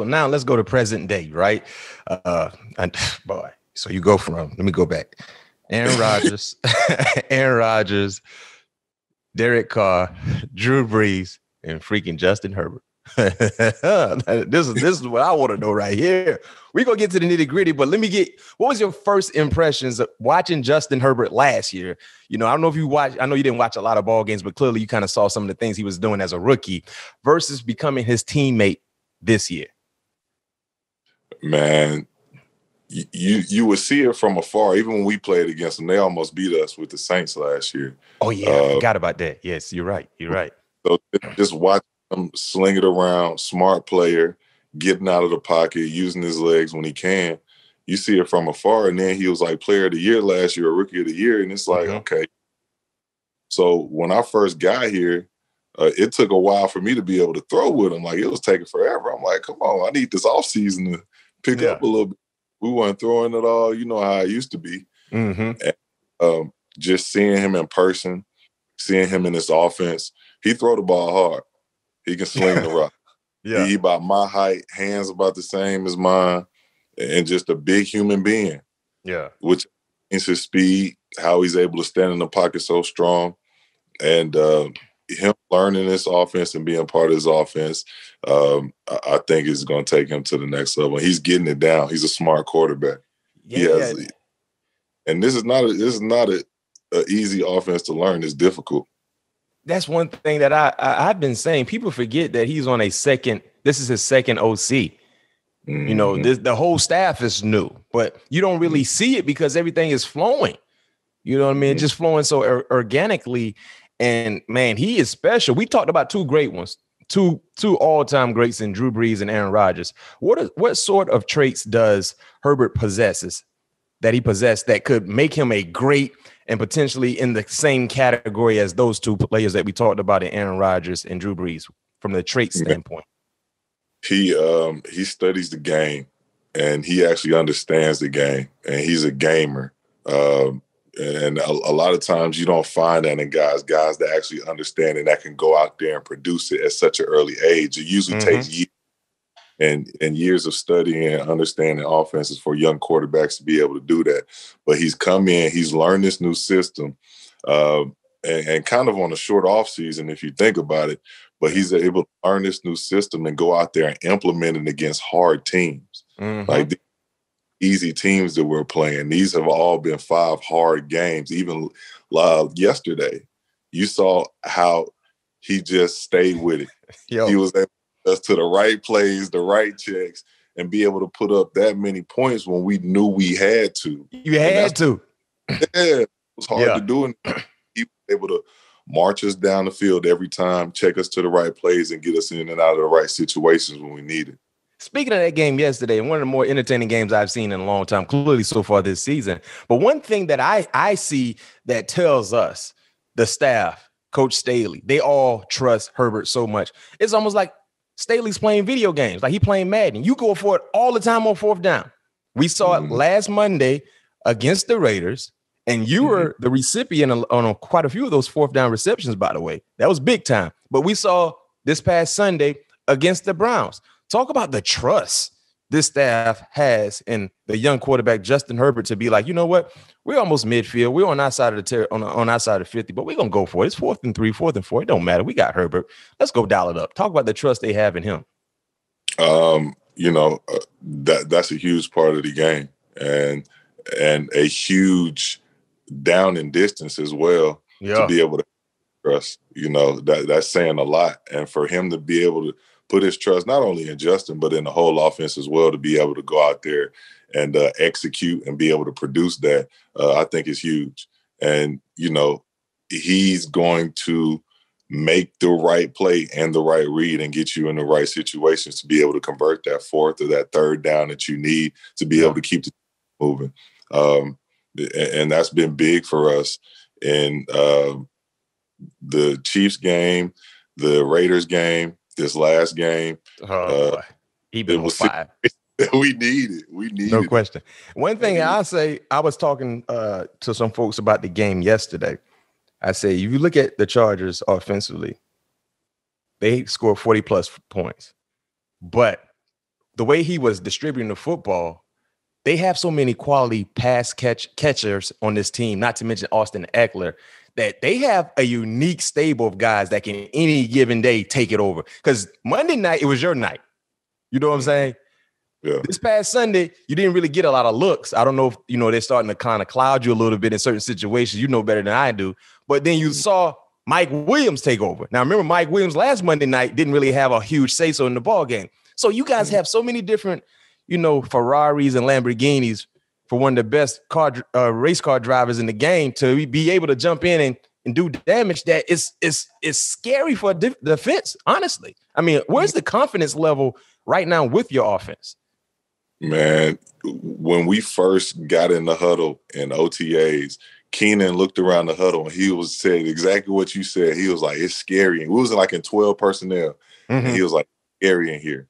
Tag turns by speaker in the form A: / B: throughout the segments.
A: now let's go to present day, right? Uh, and boy, so you go from let me go back. Aaron Rodgers, Aaron Rodgers, Derek Carr, Drew Brees, and freaking Justin Herbert. this is this is what I want to know right here. We're gonna get to the nitty gritty, but let me get what was your first impressions of watching Justin Herbert last year? You know, I don't know if you watch, I know you didn't watch a lot of ball games, but clearly you kind of saw some of the things he was doing as a rookie versus becoming his teammate this year.
B: Man, you you would see it from afar. Even when we played against them, they almost beat us with the Saints last year.
A: Oh yeah, uh, I forgot about that. Yes, you're right. You're right.
B: So just watch him sling it around, smart player, getting out of the pocket, using his legs when he can. You see it from afar, and then he was like player of the year last year, or rookie of the year, and it's like mm-hmm. okay. So when I first got here, uh, it took a while for me to be able to throw with him. Like it was taking forever. I'm like, come on, I need this off season to pick yeah. up a little bit. We weren't throwing it all. You know how it used to be. Mm-hmm. And, um, just seeing him in person, seeing him in this offense, he throw the ball hard. He can sling the rock. Yeah. He about my height, hands about the same as mine, and just a big human being.
A: Yeah.
B: Which is his speed, how he's able to stand in the pocket so strong. And uh, him learning this offense and being part of his offense, um, I think is going to take him to the next level. He's getting it down. He's a smart quarterback. Yeah. Has, and this is not a, this is not a, a easy offense to learn. It's difficult.
A: That's one thing that I, I have been saying. People forget that he's on a second. This is his second OC. Mm-hmm. You know, mm-hmm. this, the whole staff is new, but you don't really mm-hmm. see it because everything is flowing. You know what I mean? Mm-hmm. Just flowing so or- organically. And man, he is special. We talked about two great ones, two two all-time greats in Drew Brees and Aaron Rodgers. What is, what sort of traits does Herbert possesses that he possessed that could make him a great and potentially in the same category as those two players that we talked about in Aaron Rodgers and Drew Brees from the trait standpoint?
B: He um he studies the game and he actually understands the game and he's a gamer. Um and a, a, lot of times you don't find that in guys, guys that actually understand and that can go out there and produce it at such an early age. It usually mm-hmm. takes years and and years of studying and understanding offenses for young quarterbacks to be able to do that. But he's come in, he's learned this new system, uh, and, and, kind of on a short off season, if you think about it. But he's able to learn this new system and go out there and implement it against hard teams, mm-hmm. like easy teams that we're playing. These have all been five hard games. Even uh, yesterday, you saw how he just stayed with it. Yo. He was able us to the right plays, the right checks, and be able to put up that many points when we knew we had to.
A: You had to.
B: Yeah, it was hard yeah. to do, and he was able to march us down the field every time, check us to the right plays, and get us in and out of the right situations when we needed.
A: Speaking of that game yesterday, one of the more entertaining games I've seen in a long time, clearly so far this season. But one thing that I I see that tells us the staff, Coach Staley, they all trust Herbert so much. It's almost like Staley's playing video games, like he playing Madden. You go for it all the time on fourth down. We saw mm-hmm. it last Monday against the Raiders, and you mm-hmm. were the recipient on a, quite a few of those fourth down receptions, by the way. That was big time. But we saw this past Sunday against the Browns. Talk about the trust this staff has in the young quarterback Justin Herbert to be like, you know what, we're almost midfield. We're on our side of the ter- on, on our side of 50, but we're gonna go for it. It's fourth and three, fourth and four. It don't matter. We got Herbert. Let's go dial it up. Talk about the trust they have in him.
B: Um, you know, uh, that that's a huge part of the game and and a huge down in distance as well yeah. to be able to trust. You know, that that's saying a lot. And for him to be able to put his trust not only in Justin but in the whole offense as well to be able to go out there and uh, execute and be able to produce that. Uh, I think is huge. And you know, he's going to make the right play and the right read and get you in the right situations to be able to convert that fourth or that third down that you need to be able to keep the moving. Um, and that's been big for us in uh, the Chiefs game, the Raiders game, this last game. Oh, uh,
A: he been was five.
B: we need it. We need
A: no question. One thing I say, I was talking uh, to some folks about the game yesterday. I say, if you look at the Chargers offensively, they score 40 plus points. But the way he was distributing the football, they have so many quality pass catch catchers on this team, not to mention Austin Ekeler, that they have a unique stable of guys that can any given day take it over. Because Monday night, it was your night. You know what I'm mm-hmm. saying?
B: Yeah.
A: This past Sunday, you didn't really get a lot of looks. I don't know if you know they're starting to kind of cloud you a little bit in certain situations. You know better than I do. But then you mm-hmm. saw Mike Williams take over. Now remember, Mike Williams last Monday night didn't really have a huge say so in the ball game. So you guys mm-hmm. have so many different, you know, Ferraris and Lamborghinis for one of the best car uh, race car drivers in the game to be able to jump in and, and do damage that is is is scary for def- defense. Honestly, I mean, where's the confidence level right now with your offense?
B: Man, when we first got in the huddle in OTAs, Keenan looked around the huddle and he was said exactly what you said. He was like, "It's scary." And we was like in twelve personnel, mm-hmm. and he was like, "Scary in here."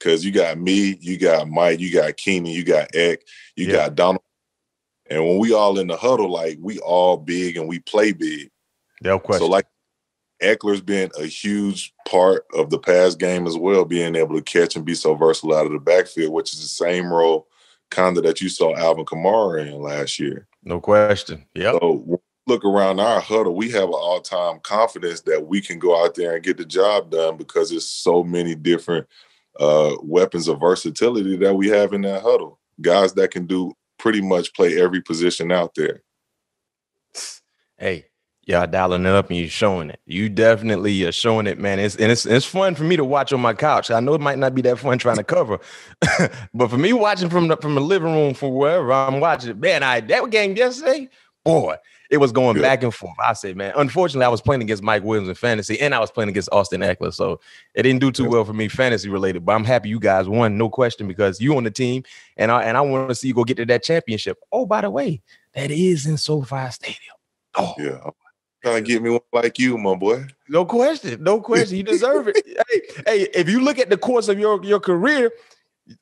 B: Cause you got me, you got Mike, you got Keenan, you got Eck, you yeah. got Donald. And when we all in the huddle, like we all big and we play big.
A: No question.
B: So like Ekeler's been a huge part of the pass game as well, being able to catch and be so versatile out of the backfield, which is the same role kind of that you saw Alvin Kamara in last year.
A: No question. Yeah.
B: So look around our huddle, we have an all-time confidence that we can go out there and get the job done because there's so many different uh, weapons of versatility that we have in that huddle. Guys that can do pretty much play every position out there.
A: Hey, y'all dialing it up and you're showing it. You definitely are showing it, man. It's and it's it's fun for me to watch on my couch. I know it might not be that fun trying to cover, but for me watching from the from the living room from wherever I'm watching, man, I that game yesterday, boy, it was going yeah. back and forth. I said, man, unfortunately, I was playing against Mike Williams in fantasy, and I was playing against Austin Ekeler, so it didn't do too yeah. well for me fantasy related. But I'm happy you guys won, no question, because you on the team, and I and I want to see you go get to that championship. Oh, by the way, that is in SoFi Stadium. Oh,
B: yeah. Trying to get me one like you, my boy.
A: No question, no question. You deserve it. hey, hey, if you look at the course of your your career,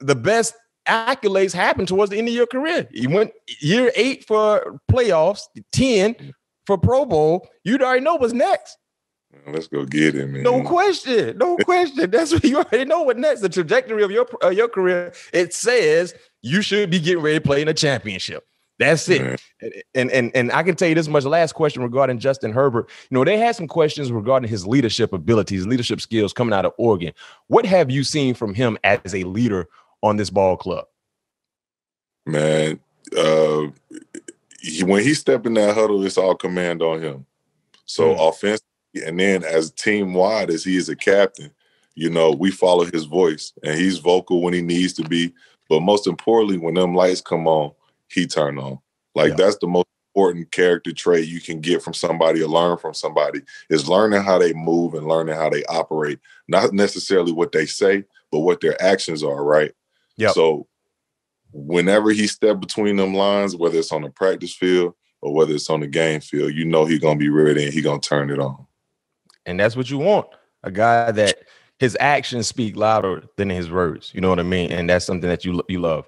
A: the best accolades happen towards the end of your career. You went year eight for playoffs, 10 for Pro Bowl. You'd already know what's next.
B: Let's go get it, man.
A: No question, no question. That's what you already know what next. The trajectory of your uh, your career. It says you should be getting ready to play in a championship. That's it. And, and and I can tell you this much. Last question regarding Justin Herbert. You know, they had some questions regarding his leadership abilities, leadership skills coming out of Oregon. What have you seen from him as a leader on this ball club?
B: Man, uh, he, when he stepped in that huddle, it's all command on him. So mm. offensively, and then as team wide, as he is a captain, you know, we follow his voice, and he's vocal when he needs to be. But most importantly, when them lights come on, he turn on. Like yeah. that's the most important character trait you can get from somebody or learn from somebody is learning how they move and learning how they operate. Not necessarily what they say, but what their actions are, right?
A: Yeah.
B: So whenever he stepped between them lines, whether it's on the practice field or whether it's on the game field, you know he's gonna be ready and he's gonna turn it on.
A: And that's what you want. A guy that his actions speak louder than his words. You know what I mean? And that's something that you you love.